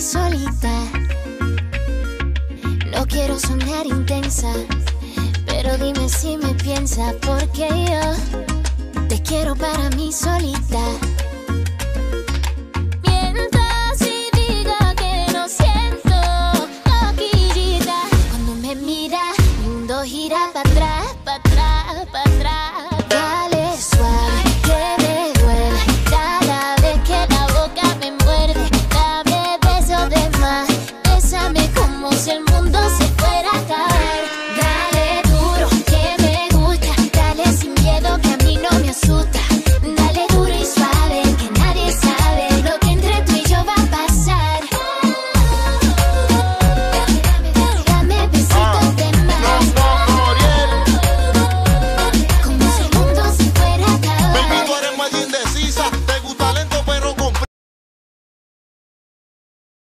solita. No quiero sonar intensa, pero dime si me piensa, porque yo te quiero para mí solita. Mientras y diga que no siento cuando me mira, el mundo gira para atrás, para atrás, para atrás.